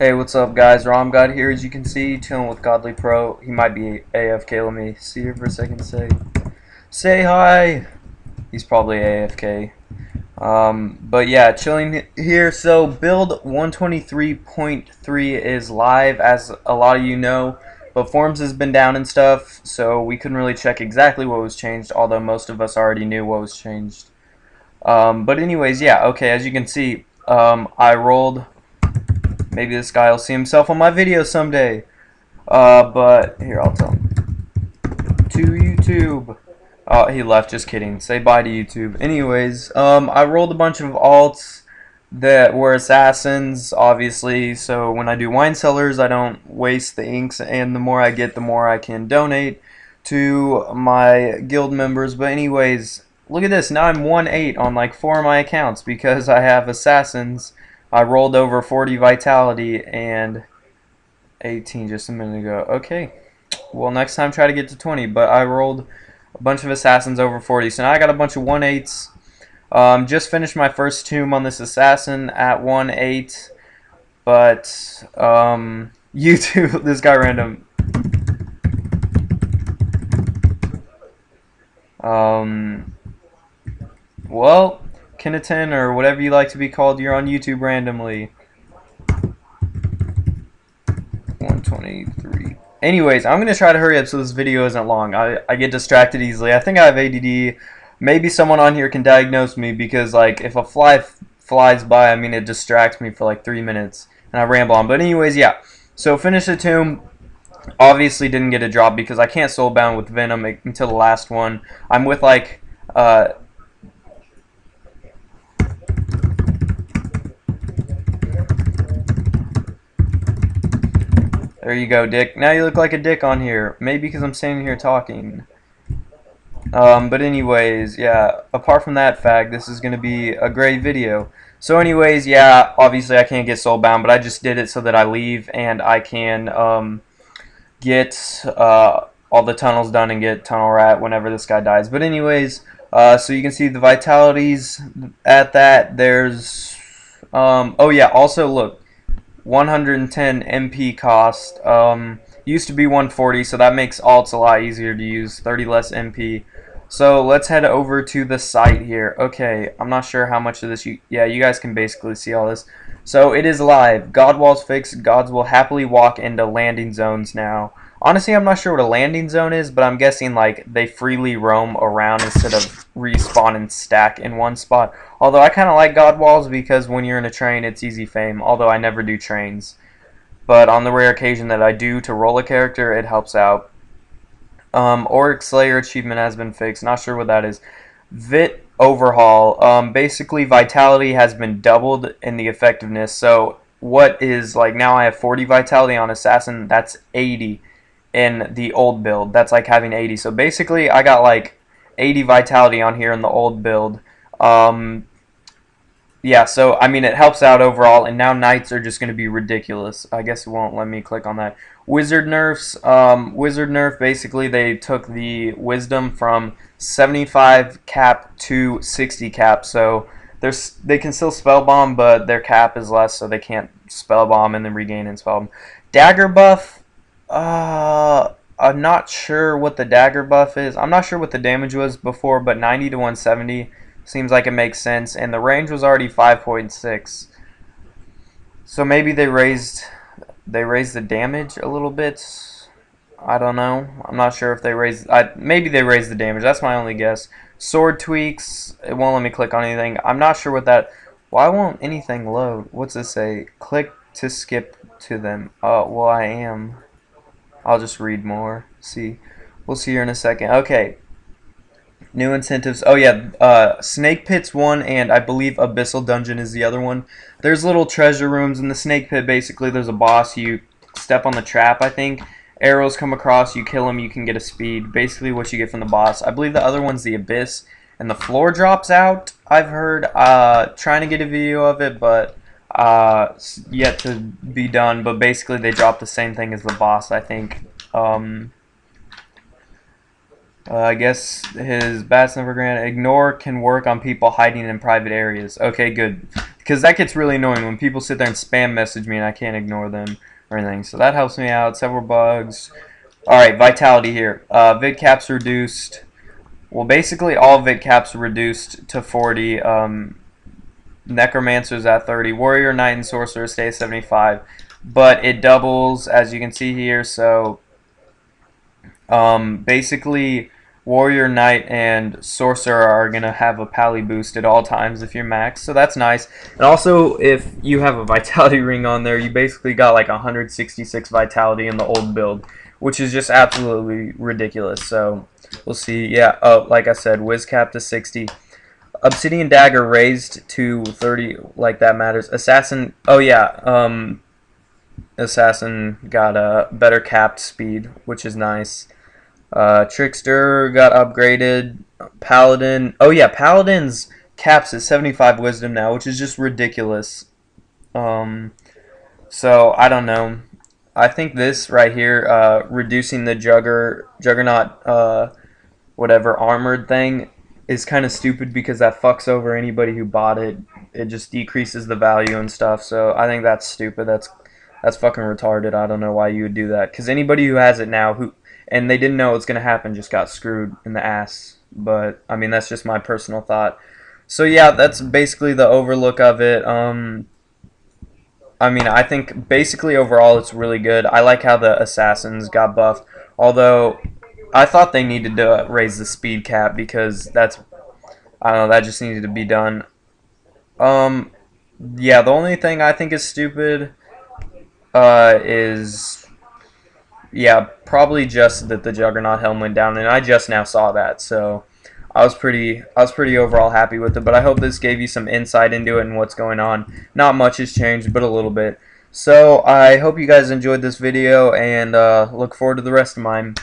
Hey, what's up, guys? ROMGod here. As you can see, chilling with Godly Pro. He might be AFK. Let me see here for a second. Say, say hi. He's probably AFK. Um, but yeah, chilling here. So build 123.3 is live, as a lot of you know. But forms has been down and stuff, so we couldn't really check exactly what was changed. Although most of us already knew what was changed. Um, but anyways, yeah. Okay, as you can see, um, I rolled Maybe this guy will see himself on my video someday. Uh, but here, I'll tell him. To YouTube. Oh, he left. Just kidding. Say bye to YouTube. Anyways, um, I rolled a bunch of alts that were assassins, obviously. So when I do wine cellars, I don't waste the inks, and the more I get, the more I can donate to my guild members. But anyways, look at this. Now I'm 1-8 on like four of my accounts because I have assassins I rolled over 40 vitality and 18 just a minute ago. Okay. Well, next time try to get to 20. But I rolled a bunch of assassins over 40. So now I got a bunch of 1-8s. Um, just finished my first tomb on this assassin at 1-8. But um, YouTube, this guy random. Um, well, Kinnatan or whatever you like to be called, you're on YouTube randomly. 123. Anyways, I'm going to try to hurry up so this video isn't long. I, I get distracted easily. I think I have ADD. Maybe someone on here can diagnose me because, like, if a fly flies by, I mean, it distracts me for like three minutes and I ramble on. But anyways, yeah. So finish the tomb. Obviously didn't get a drop because I can't soulbound with Venom until the last one. I'm with like uh, There you go, Dick. Now you look like a dick on here. Maybe because I'm standing here talking. Um, but anyways, yeah, apart from that fact, this is going to be a great video. So anyways, yeah, obviously I can't get soulbound, but I just did it so that I leave and I can um, get uh, all the tunnels done and get tunnel rat whenever this guy dies. But anyways, uh, so you can see the vitalities at that. There's, um, oh yeah, also look, 110 MP cost. Um, used to be 140, so that makes alts a lot easier to use, 30 less MP. So let's head over to the site here. Okay, I'm not sure how much of this you, yeah, you guys can basically see all this. So it is live. God walls fixed. Gods will happily walk into landing zones now. Honestly, I'm not sure what a landing zone is, but I'm guessing like they freely roam around instead of respawn and stack in one spot. Although I kind of like God Walls because when you're in a train, it's easy fame. Although I never do trains. But on the rare occasion that I do to roll a character, it helps out. Um, Oryx Slayer achievement has been fixed. Not sure what that is. Vit overhaul. Um, basically, vitality has been doubled in the effectiveness. So what is like now I have 40 vitality on assassin. That's 80 in the old build. That's like having 80. So basically, I got like 80 vitality on here in the old build. Um, yeah, so I mean, it helps out overall, and now knights are just going to be ridiculous. I guess it won't let me click on that. Wizard nerfs. Um, wizard nerf, basically, they took the wisdom from 75 cap to 60 cap. So there's they can still spell bomb, but their cap is less, so they can't spell bomb and then regain and spell bomb. Dagger buff. Uh, I'm not sure what the dagger buff is. I'm not sure what the damage was before, but 90 to 170 seems like it makes sense. And the range was already 5.6. So maybe they raised they raised the damage a little bit. I don't know. I'm not sure if they raised. I, maybe they raised the damage. That's my only guess. Sword tweaks. It won't let me click on anything. I'm not sure what that. Why won't anything load? What's it say? Click to skip to them. Oh, well, I am. I'll just read more. See, we'll see here in a second. Okay. New incentives. Oh yeah, uh, Snake Pit's one, and I believe Abyssal Dungeon is the other one. There's little treasure rooms in the Snake Pit. Basically, there's a boss. You step on the trap, I think. Arrows come across. You kill him. You can get a speed. Basically, what you get from the boss. I believe the other one's the Abyss, and the floor drops out. I've heard. Uh, trying to get a video of it, but uh, yet to be done, but basically they dropped the same thing as the boss, I think. Um, uh, I guess his bats never granted. Ignore can work on people hiding in private areas. Okay, good. because that gets really annoying when people sit there and spam message me and I can't ignore them or anything. So that helps me out. Several bugs. Alright, vitality here. Uh, vit caps reduced. Well, basically all vit caps reduced to 40. Um, Necromancer's at 30. Warrior, Knight, and Sorcerer stay at 75. But it doubles, as you can see here. So, um, basically, Warrior, Knight, and Sorcerer are going to have a Pally boost at all times if you're max. So that's nice. And also, if you have a Vitality Ring on there, you basically got like 166 Vitality in the old build. Which is just absolutely ridiculous. So, we'll see. Yeah, oh, like I said, Wiz Cap to 60. Obsidian Dagger raised to 30, like that matters. Assassin, oh yeah, um, Assassin got a better capped speed, which is nice. Uh, Trickster got upgraded. Paladin, oh yeah, Paladin's caps is 75 wisdom now, which is just ridiculous. Um, so, I don't know. I think this right here, uh, reducing the Jugger, Juggernaut, uh, whatever, armored thing, is kind of stupid because that fucks over anybody who bought it. It just decreases the value and stuff. So I think that's stupid. That's that's fucking retarded. I don't know why you would do that. Because anybody who has it now who and they didn't know it was gonna happen just got screwed in the ass. But I mean that's just my personal thought. So yeah, that's basically the overlook of it. Um, I mean I think basically overall it's really good. I like how the assassins got buffed. Although I thought they needed to raise the speed cap because that's I don't know that just needed to be done. Um, yeah, the only thing I think is stupid uh, is yeah probably just that the Juggernaut helm went down, and I just now saw that, so I was pretty I was pretty overall happy with it. But I hope this gave you some insight into it and what's going on. Not much has changed, but a little bit. So I hope you guys enjoyed this video and uh, look forward to the rest of mine.